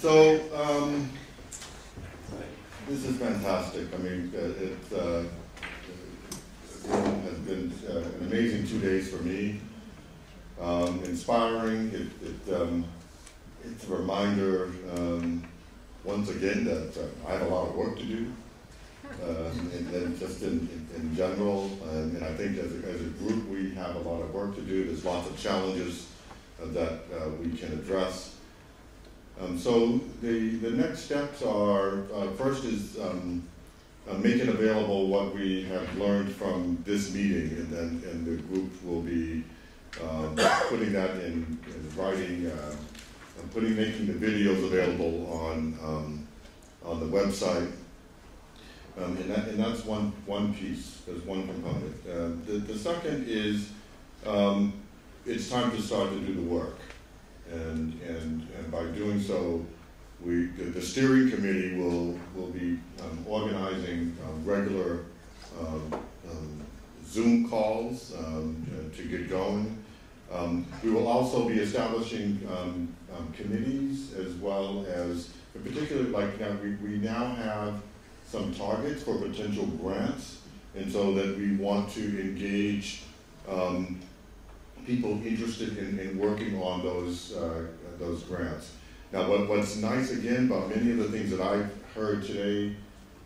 So, um, this is fantastic. I mean, uh, it, uh, has been uh, an amazing two days for me. Um, inspiring. It, it um, it's a reminder um, once again that uh, I have a lot of work to do, um, and, and, just in, in, general. And, I think as a, as a group, we have a lot of work to do. There's lots of challenges uh, that uh, we can address. Um, so the, the next steps are, uh, first is um, uh, making available what we have learned from this meeting, and then and the group will be um, putting that in, in writing, uh, and putting making the videos available on um, on the website. Um, and, that, and that's one, one piece, there's one component. Uh, the, the second is um, it's time to start to do the work. And, and, and by doing so, we, the, the steering committee will, will be um, organizing um, regular um, um, Zoom calls um, to get going. we will also be establishing committees as well as, in particular, like now we, we now have some targets for potential grants, and so that we want to engage um, people interested in, in working on those, uh, those grants. Now, what, what's nice again about many of the things that I've heard today,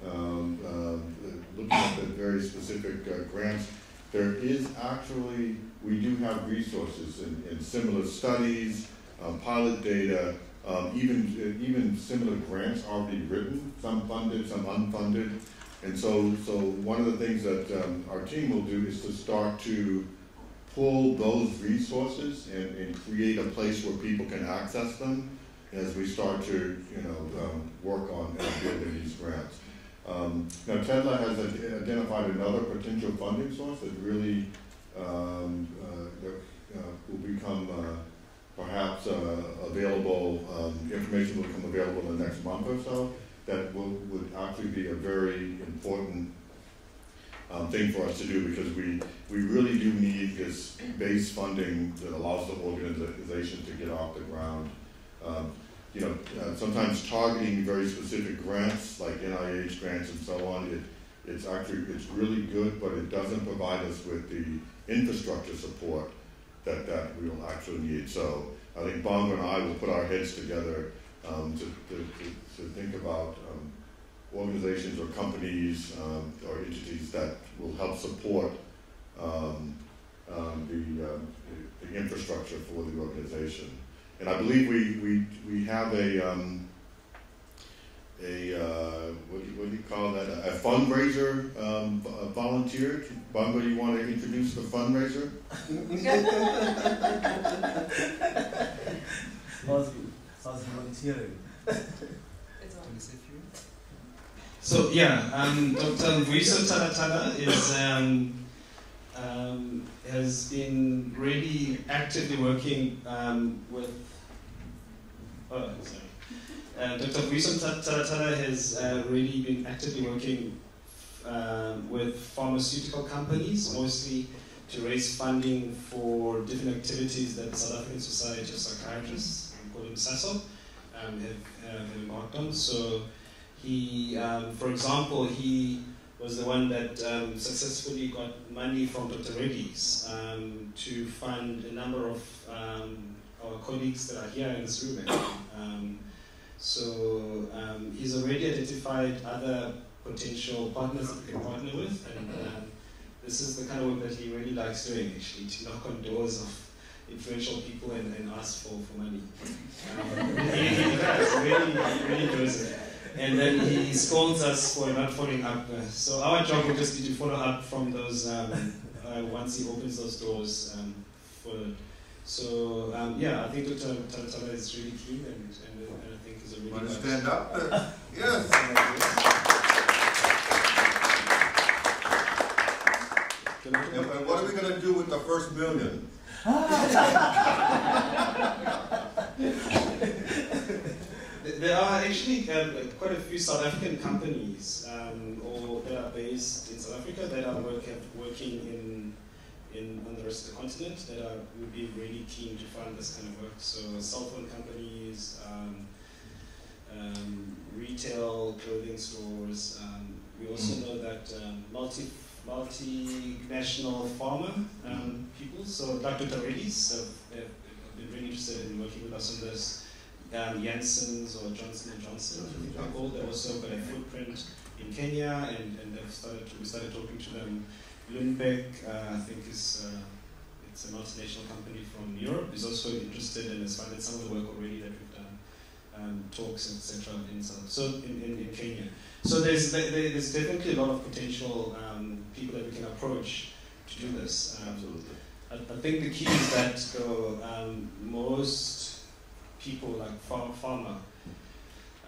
um, uh, looking at the very specific uh, grants, there is actually, we do have resources in, in similar studies, um, pilot data, um, even, even similar grants already written, some funded, some unfunded. And so, so one of the things that um, our team will do is to start to pull those resources and, and create a place where people can access them as we start to, you know, um, work on building these grants. Um, now, TEDLA has identified another potential funding source that really um, uh, uh, will become uh, perhaps uh, available, um, information will become available in the next month or so that will, would actually be a very important um, thing for us to do because we, we really do need this base funding that allows the organization to get off the ground. Um, you know, uh, sometimes targeting very specific grants like NIH grants and so on, it, it's actually it's really good, but it doesn't provide us with the infrastructure support that, that we will actually need. So I think Bonga and I will put our heads together um, to, to, to, to, think about um, organizations or companies um, or entities that will help support um, um, the, um, the, the, infrastructure for the organization. And I believe we, we, we have a, um, a uh, what, do you, what do you call that, a, a fundraiser a volunteer. Bonga, you want to introduce the fundraiser? volunteering. So yeah, um, Dr. Mvuyiso Talatala is um, um, has been really actively working um, with. Oh, sorry. Uh, Dr. Mvuyiso Talatala has uh, really been actively working uh, with pharmaceutical companies, mostly to raise funding for different activities that the South African Society of Psychiatrists, called SASO, um, have, have embarked on. So he, um, for example, he was the one that um, successfully got money from Dr. Reddy's um, to fund a number of um, our colleagues that are here in this room. Um, so um, he's already identified other potential partners that we can partner with, and this is the kind of work that he really likes doing, actually, to knock on doors of influential people and, and ask for, for money. Um, he, he does, really, really does it and then he scolds us for not following up. So our job will just be to follow up from those um, uh, once he opens those doors. Um, for so um, yeah, I think Dr. Talatala is really keen, and, and, and I think is a really. Want to stand up? yes. And what are we going to do with the first million? There are actually um, quite a few South African companies um, or that are based in South Africa that are work, working in, in on the rest of the continent that are, would be really keen to fund this kind of work. So cell phone companies, um, um, retail clothing stores. Um, we also know that um, multi multinational pharma um, people, so Dr. Taredis have, have, been really interested in working with us on this. Um, Janssen's or Johnson and Johnson, I think they're called. They also got a footprint in Kenya, and, and they've started. To, we started talking to them. Lundbeck, uh, I think, is uh, it's a multinational company from Europe. Is also interested and has funded some of the work already that we've done, um, talks etc. in so in, in, in, Kenya. So there's there's definitely a lot of potential um, people that we can approach to do this. Um, Absolutely. I, I, think the key is that um, most people like farm, farmer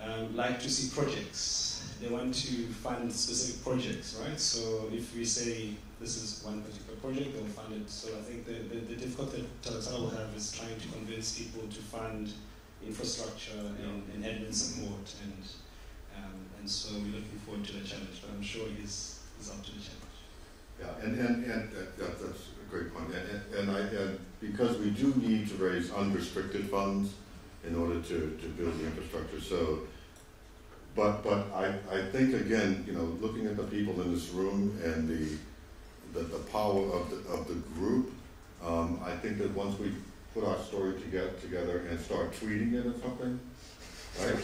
um, like to see projects. They want to fund specific projects, right? So if we say this is one particular project, they'll fund it. So I think the, the, the difficulty that Talatala will have is trying to convince people to fund infrastructure and, and admin support. And, um, and so we're looking forward to the challenge, but I'm sure he's, he's up to the challenge. Yeah, and, and, and that, that, that's a great point. And, and, I, and because we do need to raise unrestricted funds, in order to, to build the infrastructure. So, but but I, I think again, you know, looking at the people in this room and the the, the power of the of the group, um, I think that once we put our story together together and start tweeting it or something, right?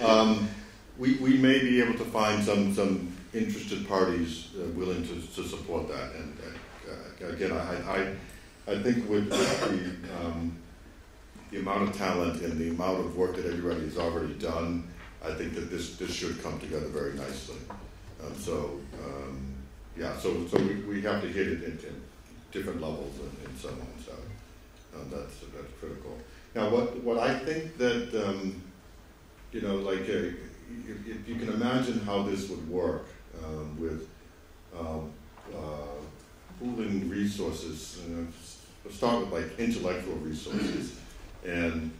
um, we, we may be able to find some some interested parties uh, willing to, to support that. And uh, again, I, I I think with, with the um, the amount of talent and the amount of work that everybody has already done, I think that this, this should come together very nicely. Um, so, um, yeah, so, so we, we have to hit it in different levels and, and so on. So um, that's, that's critical. Now, what, what I think that, um, you know, like, uh, if, if, you can imagine how this would work um, with um, uh, pooling resources, uh, start with like intellectual resources. And,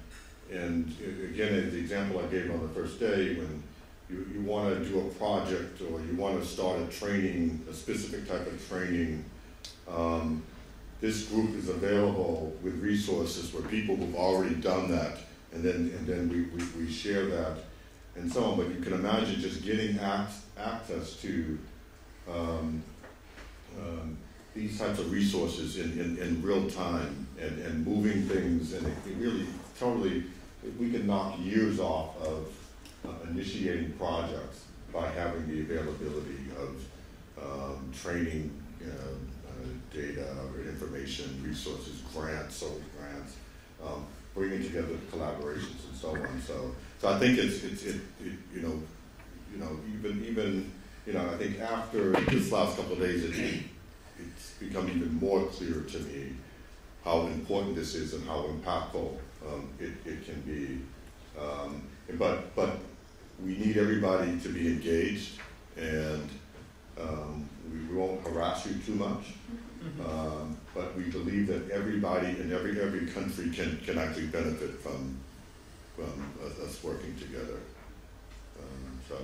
and again, the example I gave on the first day, when you, you want to do a project or you want to start a training, a specific type of training, um, this group is available with resources for people who've already done that, and then, and then we, we, we share that and so on. But you can imagine just getting access to um, um, these types of resources in, in, in real time and, and moving things, and it, it really totally, we can knock years off of uh, initiating projects by having the availability of um, training, know, uh, data, or information, resources, grants, social grants, um, bringing together collaborations and so on. So, so I think it's, it's it, it, you know, you know, even even you know, I think after this last couple of days, it, it's become even more clear to me how important this is and how impactful um, it, it can be. Um, but, but we need everybody to be engaged and um, we won't harass you too much. Mm-hmm. Um, but we believe that everybody in every every country can, can actually benefit from from us, us working together. Um, so